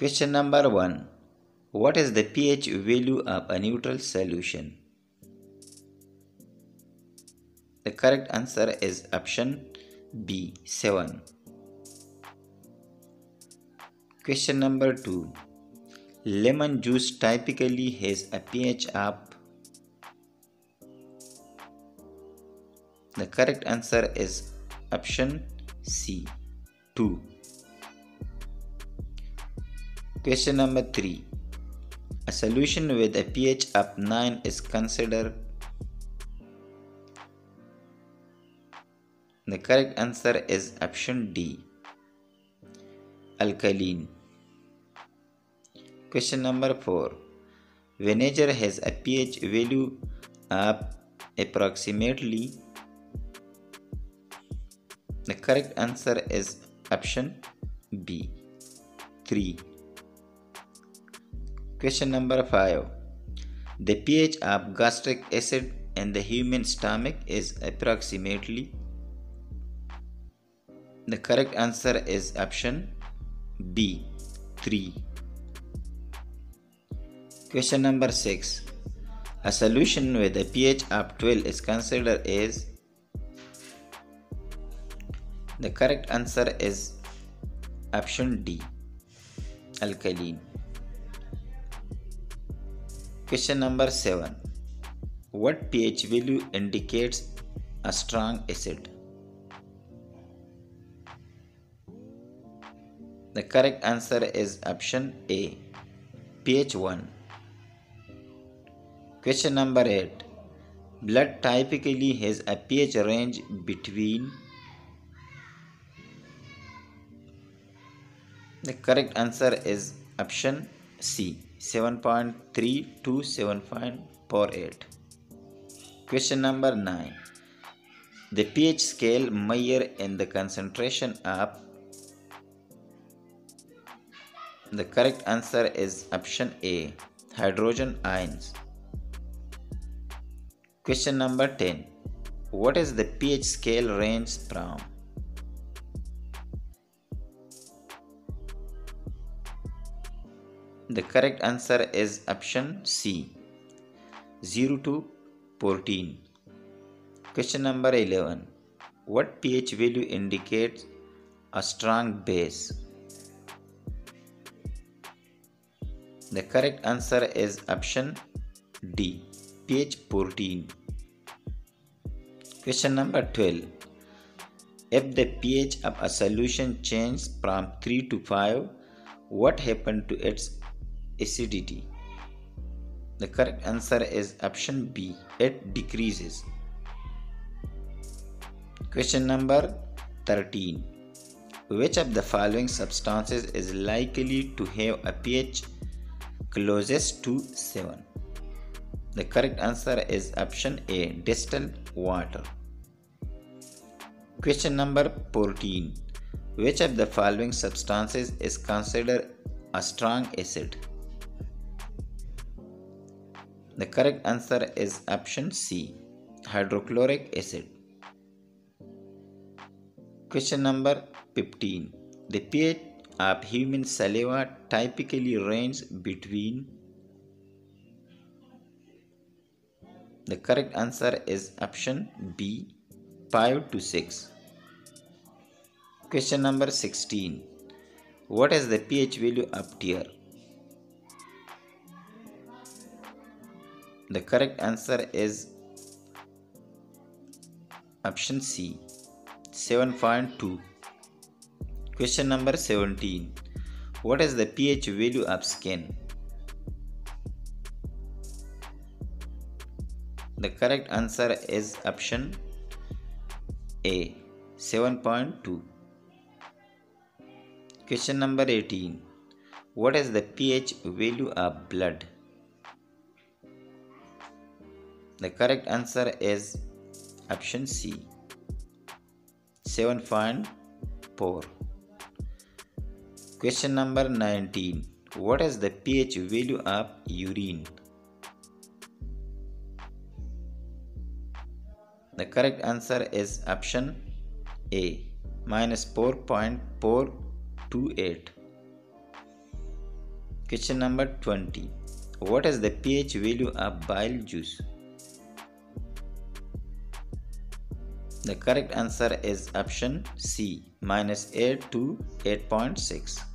Question number 1. What is the pH value of a neutral solution? The correct answer is option B 7. Question number 2. Lemon juice typically has a pH of The correct answer is option C 2. Question number 3. A solution with a pH of 9 is considered The correct answer is option D. Alkaline. Question number 4. Vinegar has a pH value of approximately the correct answer is option B 3. Question number 5. The pH of gastric acid in the human stomach is approximately the correct answer is option B 3. Question number 6. A solution with a pH of 12 is considered as the correct answer is option D alkaline. Question number 7. What pH value indicates a strong acid? The correct answer is option A pH 1. Question number 8. Blood typically has a pH range between The correct answer is option C 7.3 to 7.48. Question number 9. The pH scale measure in the concentration of the correct answer is option A hydrogen ions. Question number 10. What is the pH scale range from? The correct answer is option C 0 to 14. Question number 11. What pH value indicates a strong base? The correct answer is option D pH 14. Question number 12. If the pH of a solution changes from 3 to 5, what happened to its acidity? The correct answer is option B. It decreases. Question number 13. Which of the following substances is likely to have a pH closest to 7? The correct answer is option A. Distilled water. Question number 14. Which of the following substances is considered a strong acid? The correct answer is option C hydrochloric acid. Question number 15. The pH of human saliva typically ranges between The correct answer is option B 5 to 6. Question number 16. What is the pH value of tear? The correct answer is option C 7.2. Question number 17. What is the pH value of skin? The correct answer is option A 7.2. Question number 18. What is the pH value of blood? The correct answer is option C 7.4. Question number 19. What is the pH value of urine? The correct answer is option A minus 4.428. Question number 20. What is the pH value of bile juice? The correct answer is option C minus 8 to 8.6.